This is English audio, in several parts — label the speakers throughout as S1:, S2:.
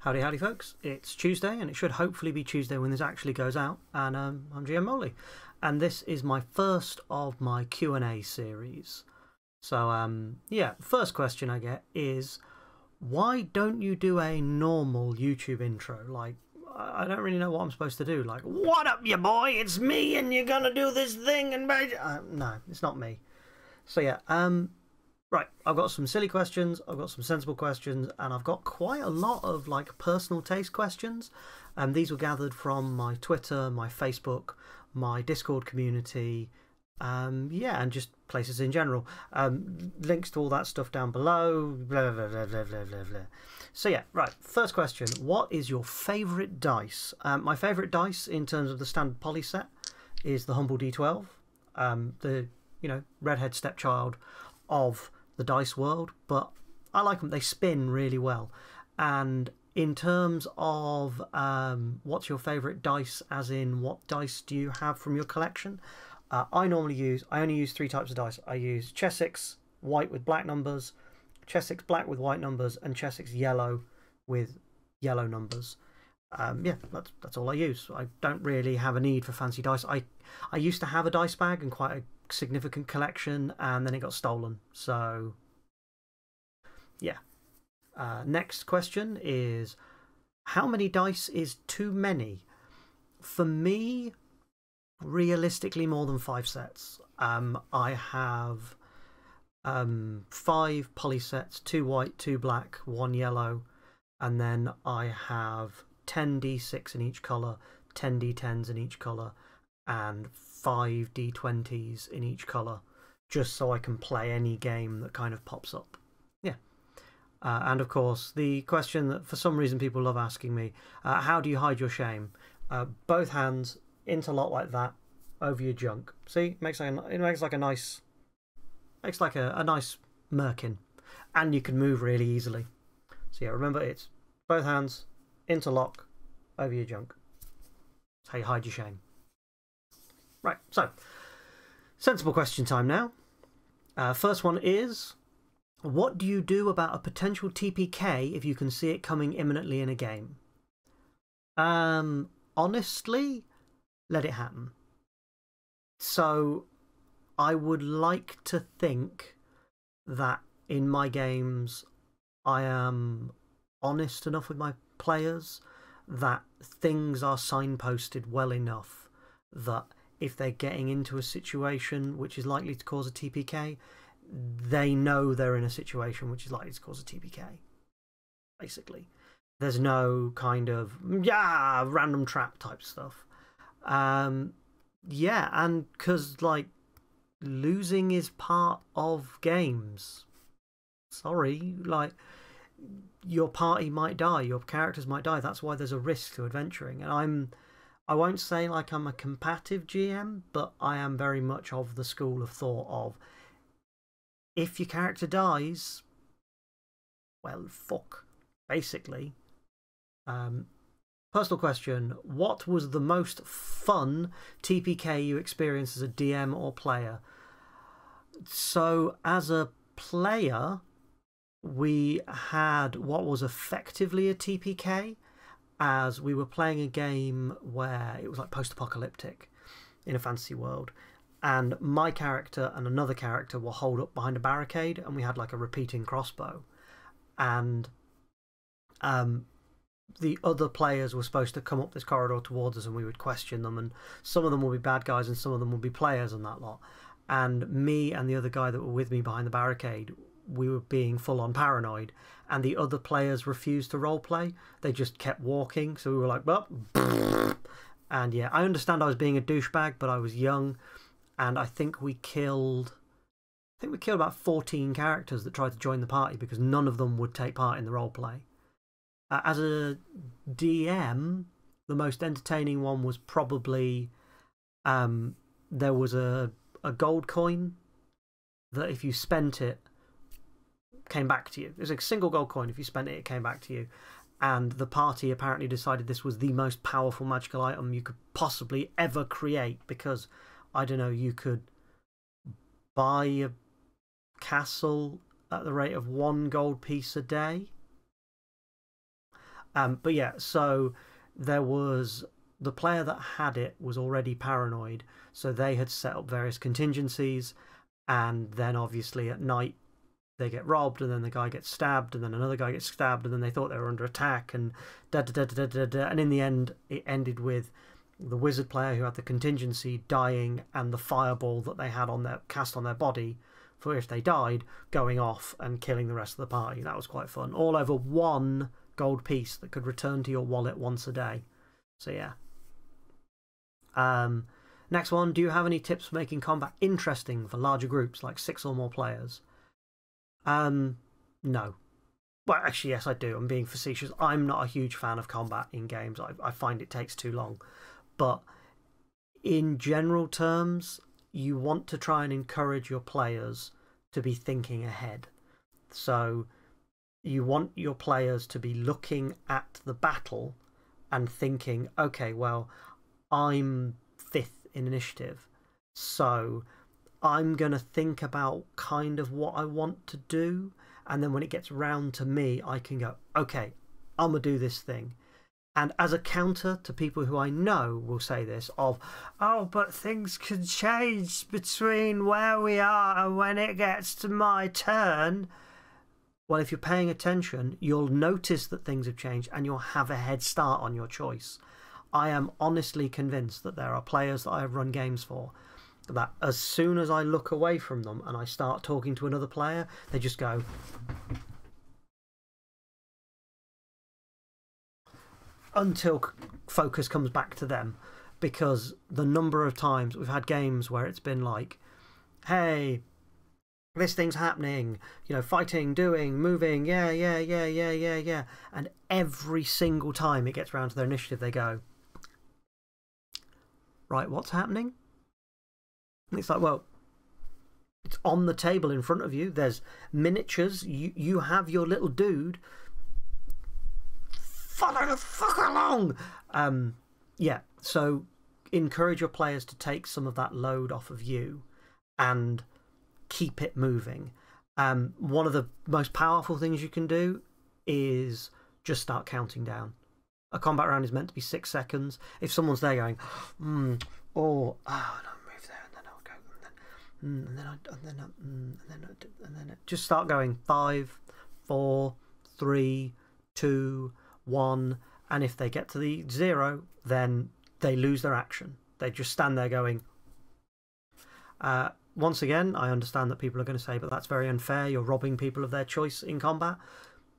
S1: Howdy, howdy, folks. It's Tuesday, and it should hopefully be Tuesday when this actually goes out. And um, I'm GM Moley, and this is my first of my Q and A series. So, um, yeah, first question I get is, why don't you do a normal YouTube intro? Like, I don't really know what I'm supposed to do. Like, what up, you boy? It's me, and you're gonna do this thing, and uh, no, it's not me. So yeah, um, Right, I've got some silly questions, I've got some sensible questions, and I've got quite a lot of like personal taste questions. And these were gathered from my Twitter, my Facebook, my Discord community, um, yeah, and just places in general. Um, links to all that stuff down below. Blah, blah, blah, blah, blah, blah, blah. So yeah, right. First question: What is your favourite dice? Um, my favourite dice in terms of the standard poly set is the Humble D12, um, the you know redhead stepchild of the dice world, but I like them. They spin really well. And in terms of um, what's your favourite dice, as in what dice do you have from your collection? Uh, I normally use, I only use three types of dice. I use Chessex white with black numbers, Chessex black with white numbers, and Chessex yellow with yellow numbers. Um, yeah, that's that's all I use. I don't really have a need for fancy dice. I I used to have a dice bag and quite a significant collection, and then it got stolen. So, yeah. Uh, next question is How many dice is too many? For me, realistically, more than five sets. Um, I have um, five poly sets two white, two black, one yellow, and then I have 10 d6 in each colour, 10 d10s in each colour, and five d20s in each colour just so I can play any game that kind of pops up. Yeah. Uh, and of course, the question that for some reason people love asking me uh, how do you hide your shame? Uh, both hands interlock like that over your junk. See, makes like a, it makes like a nice, makes like a, a nice merkin, and you can move really easily. So yeah, remember it's both hands interlock over your junk. That's how you hide your shame. Right, so sensible question time now. Uh, first one is What do you do about a potential TPK if you can see it coming imminently in a game? Um, honestly, let it happen. So, I would like to think that in my games I am honest enough with my players that things are signposted well enough that if they're getting into a situation which is likely to cause a TPK, they know they're in a situation which is likely to cause a TPK. Basically, there's no kind of yeah random trap type stuff. Um, yeah, and because like losing is part of games. Sorry, like your party might die, your characters might die. That's why there's a risk to adventuring, and I'm I won't say like I'm a combative GM, but I am very much of the school of thought of if your character dies, well, fuck, basically. Um, personal question What was the most fun TPK you experienced as a DM or player? So, as a player, we had what was effectively a TPK as we were playing a game where it was like post apocalyptic in a fantasy world. And my character and another character were holed up behind a barricade, and we had like a repeating crossbow. And um, the other players were supposed to come up this corridor towards us, and we would question them. And some of them would be bad guys, and some of them would be players, and that lot. And me and the other guy that were with me behind the barricade we were being full on paranoid, and the other players refused to roleplay. They just kept walking, so we were like, well, and yeah, I understand I was being a douchebag, but I was young, and I think we killed. I think we killed about 14 characters that tried to join the party because none of them would take part in the roleplay. Uh, as a DM, the most entertaining one was probably um, there was a, a gold coin that if you spent it, came back to you. It was a single gold coin. If you spent it, it came back to you. And the party apparently decided this was the most powerful magical item you could possibly ever create because, I don't know, you could buy a castle at the rate of one gold piece a day. Um, but yeah, so there was the player that had it was already paranoid, so they had set up various contingencies, and then obviously at night they get robbed, and then the guy gets stabbed, and then another guy gets stabbed, and then they thought they were under attack, and da da da da da da. And in the end, it ended with the wizard player who had the contingency dying, and the fireball that they had on their cast on their body for if they died going off and killing the rest of the party. That was quite fun. All over one gold piece that could return to your wallet once a day. So yeah. Um, next one. Do you have any tips for making combat interesting for larger groups, like six or more players? Um, no. Well, actually, yes, I do. I'm being facetious. I'm not a huge fan of combat in games. I, I find it takes too long. But in general terms, you want to try and encourage your players to be thinking ahead. So you want your players to be looking at the battle and thinking, okay, well, I'm fifth in initiative. So I'm going to think about kind of what I want to do. And then when it gets round to me, I can go, okay, I'm going to do this thing. And as a counter to people who I know will say this of, oh, but things can change between where we are and when it gets to my turn. Well, if you're paying attention, you'll notice that things have changed and you'll have a head start on your choice. I am honestly convinced that there are players that I have run games for that as soon as I look away from them and I start talking to another player, they just go, until focus comes back to them because the number of times we've had games where it's been like, hey, this thing's happening, you know, fighting, doing, moving, yeah, yeah, yeah, yeah, yeah, yeah. And every single time it gets around to their initiative, they go, right, what's happening? It's like, well, it's on the table in front of you. There's miniatures. You, you have your little dude follow the fuck along. Um, yeah, so encourage your players to take some of that load off of you and keep it moving. Um, one of the most powerful things you can do is just start counting down. A combat round is meant to be six seconds. If someone's there going, mm, or oh, no, move there, and then I'll go, and then, mm, and then I, and then, I, mm, and then, I, and then I, just start going five, four, three, two, one, and if they get to the zero, then they lose their action. They just stand there going. Uh, once again, I understand that people are going to say, but that's very unfair. You're robbing people of their choice in combat.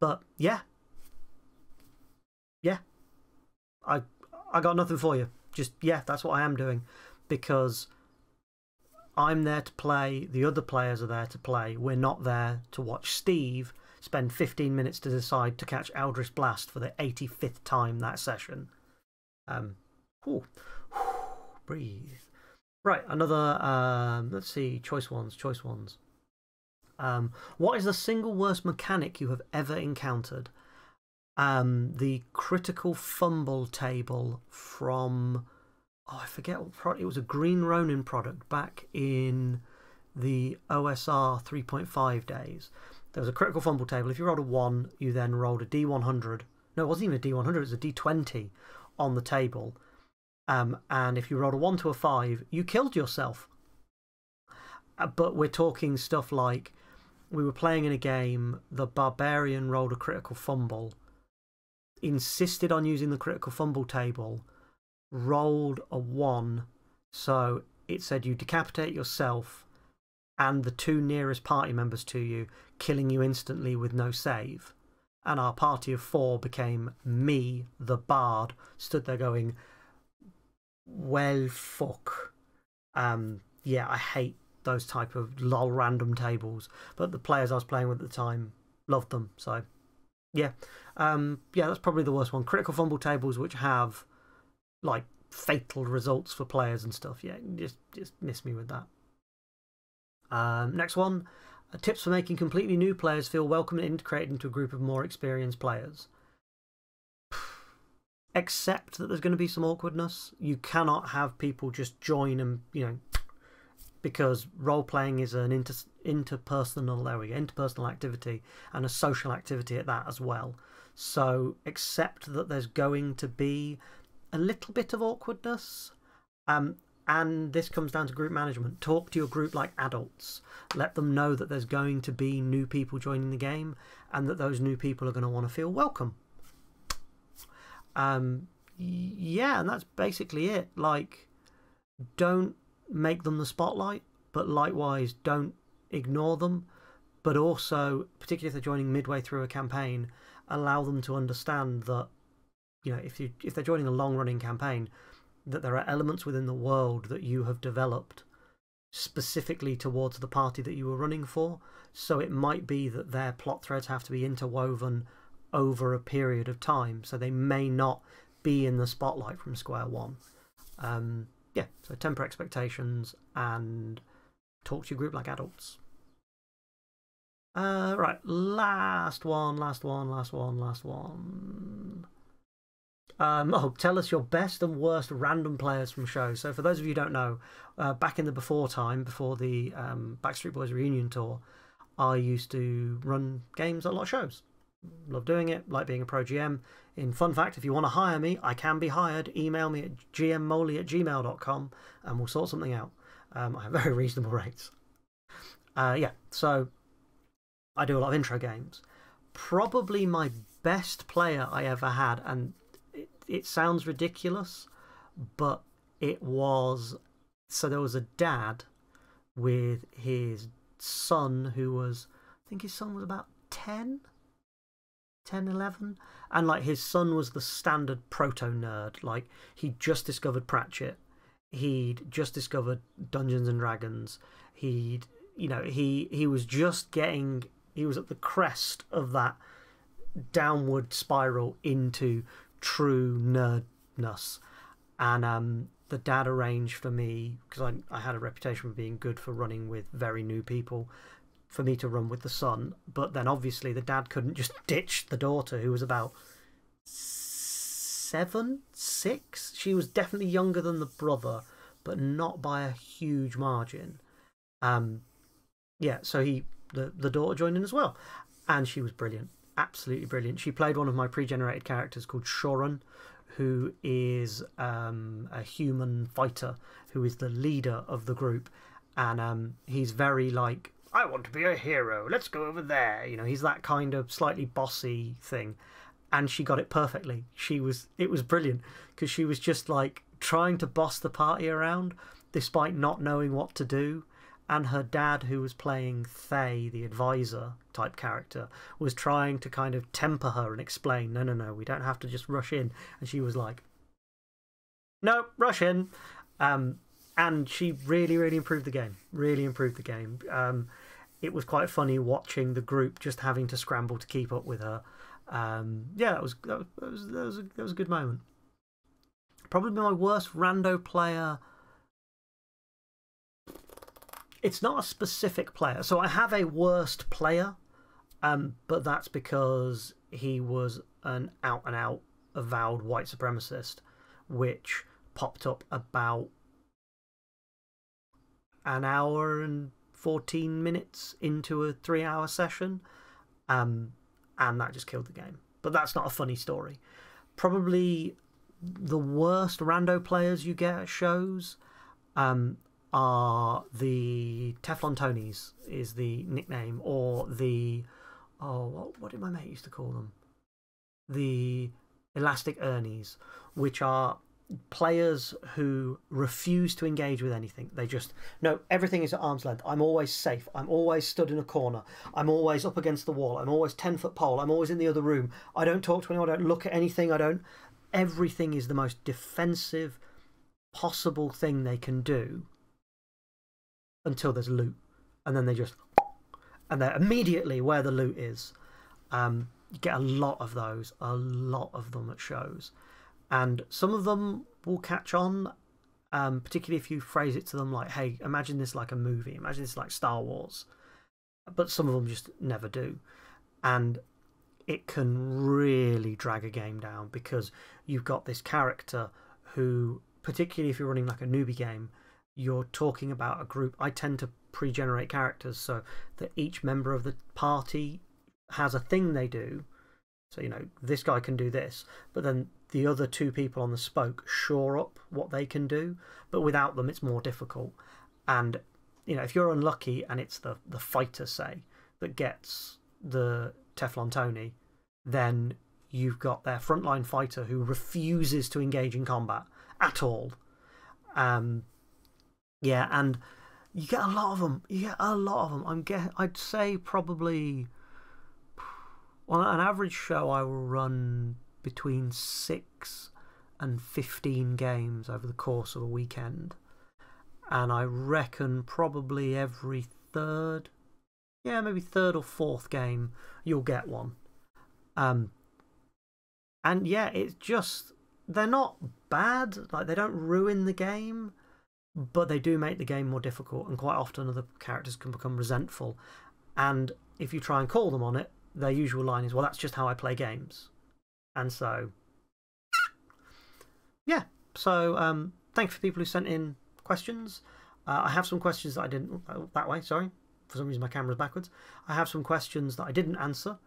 S1: But yeah. Yeah. I, I got nothing for you. Just, yeah, that's what I am doing. Because I'm there to play, the other players are there to play. We're not there to watch Steve spend 15 minutes to decide to catch Eldritch Blast for the 85th time that session. Um, whew, breathe. Right, another, um, let's see, choice ones, choice ones. Um, what is the single worst mechanic you have ever encountered? Um, the critical fumble table from, oh, I forget what product, it was a Green Ronin product back in the OSR 3.5 days. There was a critical fumble table. If you rolled a 1, you then rolled a D100. No, it wasn't even a D100, it was a D20 on the table. Um, and if you rolled a 1 to a 5, you killed yourself. Uh, but we're talking stuff like we were playing in a game, the barbarian rolled a critical fumble, insisted on using the critical fumble table, rolled a 1, so it said you decapitate yourself and the two nearest party members to you killing you instantly with no save. And our party of four became me, the bard, stood there going, well, fuck. Um, yeah, I hate those type of lol random tables, but the players I was playing with at the time loved them. So, yeah, um, yeah, that's probably the worst one. Critical fumble tables which have like fatal results for players and stuff. Yeah, just just miss me with that. Um, next one, uh, tips for making completely new players feel welcome and integrated into a group of more experienced players. Except that there's going to be some awkwardness. You cannot have people just join and, you know, because role playing is an inter interpersonal, there we go, interpersonal activity and a social activity at that as well. So accept that there's going to be a little bit of awkwardness. Um, and this comes down to group management. Talk to your group like adults. Let them know that there's going to be new people joining the game and that those new people are going to want to feel welcome. Um, yeah, and that's basically it. Like, don't make them the spotlight, but likewise, don't ignore them. But also, particularly if they're joining midway through a campaign, allow them to understand that, you know, if, you, if they're joining a long running campaign, that there are elements within the world that you have developed specifically towards the party that you were running for. So it might be that their plot threads have to be interwoven over a period of time. So they may not be in the spotlight from square one. Um, yeah, so temper expectations and talk to your group like adults. Uh, right, last one, last one, last one, last one. Um, oh, tell us your best and worst random players from shows. So, for those of you who don't know, uh, back in the before time, before the um, Backstreet Boys reunion tour, I used to run games at a lot of shows. Love doing it, like being a pro GM. In fun fact, if you want to hire me, I can be hired. Email me at gmmoley at gmail.com and we'll sort something out. Um, I have very reasonable rates. Uh, yeah, so I do a lot of intro games. Probably my best player I ever had, and it, sounds ridiculous, but it was. So there was a dad with his son who was, I think his son was about 10, 10, 11. And like his son was the standard proto nerd. Like he'd just discovered Pratchett. He'd just discovered Dungeons and Dragons. He'd, you know, he, he was just getting, he was at the crest of that downward spiral into true nerdness. And um, the dad arranged for me, because I, I had a reputation for being good for running with very new people, for me to run with the son. But then obviously the dad couldn't just ditch the daughter, who was about seven, six. She was definitely younger than the brother, but not by a huge margin. Um, yeah, so he the, the daughter joined in as well. And she was brilliant absolutely brilliant. She played one of my pre generated characters called Shoran, who is um, a human fighter who is the leader of the group. And um, he's very like, I want to be a hero. Let's go over there. You know, he's that kind of slightly bossy thing. And she got it perfectly. She was, it was brilliant because she was just like trying to boss the party around despite not knowing what to do and her dad, who was playing Thay, the advisor type character, was trying to kind of temper her and explain, no, no, no, we don't have to just rush in. And she was like, no, rush in. Um, and she really, really improved the game. Really improved the game. Um, it was quite funny watching the group just having to scramble to keep up with her. Um, yeah, that was, that was, that was, a, that was a good moment. Probably my worst rando player it's not a specific player. So I have a worst player, um, but that's because he was an out and out avowed white supremacist, which popped up about an hour and 14 minutes into a three hour session. Um, and that just killed the game. But that's not a funny story. Probably the worst rando players you get at shows. Um, are the Teflon Tonys, is the nickname, or the. Oh, what, what did my mate used to call them? The Elastic Ernies, which are players who refuse to engage with anything. They just, no, everything is at arm's length. I'm always safe. I'm always stood in a corner. I'm always up against the wall. I'm always 10 foot pole. I'm always in the other room. I don't talk to anyone. I don't look at anything. I don't. Everything is the most defensive possible thing they can do until there's loot. And then they just. And they're immediately where the loot is. Um, you get a lot of those, a lot of them at shows. And some of them will catch on, um, particularly if you phrase it to them like, hey, imagine this like a movie, imagine this like Star Wars. But some of them just never do. And it can really drag a game down because you've got this character who, particularly if you're running like a newbie game, you're talking about a group. I tend to pre generate characters so that each member of the party has a thing they do. So, you know, this guy can do this, but then the other two people on the spoke shore up what they can do, but without them, it's more difficult. And, you know, if you're unlucky and it's the, the fighter, say, that gets the Teflon Tony, then you've got their frontline fighter who refuses to engage in combat at all. Um, yeah, and you get a lot of them. You get a lot of them. I'm get. I'd say probably on an average show, I will run between six and fifteen games over the course of a weekend, and I reckon probably every third, yeah, maybe third or fourth game, you'll get one. Um, and yeah, it's just they're not bad. Like they don't ruin the game but they do make the game more difficult, and quite often other characters can become resentful. And if you try and call them on it, their usual line is, Well, that's just how I play games. And so, yeah. So, um, thanks for people who sent in questions. Uh, I have some questions that I didn't. Uh, that way, sorry. For some reason, my camera's backwards. I have some questions that I didn't answer.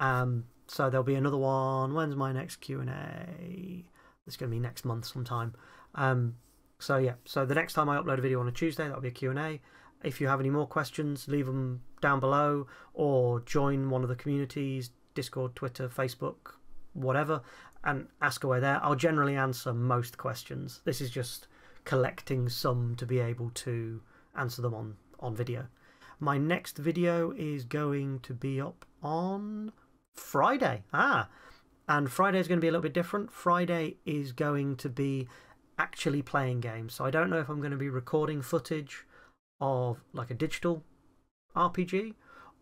S1: Um, so there'll be another one. When's my next Q&A? It's going to be next month sometime. Um, so yeah, so the next time I upload a video on a Tuesday, that'll be a Q&A. If you have any more questions, leave them down below or join one of the communities, Discord, Twitter, Facebook, whatever, and ask away there. I'll generally answer most questions. This is just collecting some to be able to answer them on, on video. My next video is going to be up on Friday. Ah, and Friday is going to be a little bit different. Friday is going to be actually playing games. So I don't know if I'm going to be recording footage of like a digital RPG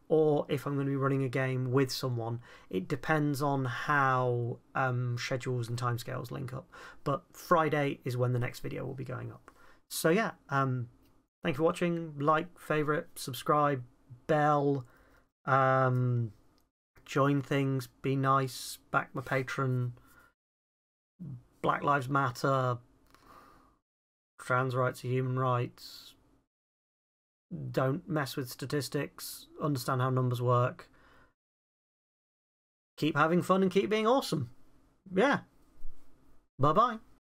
S1: or if I'm going to be running a game with someone. It depends on how um, schedules and timescales link up. But Friday is when the next video will be going up. So yeah, um, thank you for watching. Like, favourite, subscribe, bell, um, join things, be nice, back my Patreon. Black Lives Matter, trans rights are human rights. Don't mess with statistics. Understand how numbers work. Keep having fun and keep being awesome. Yeah. Bye bye.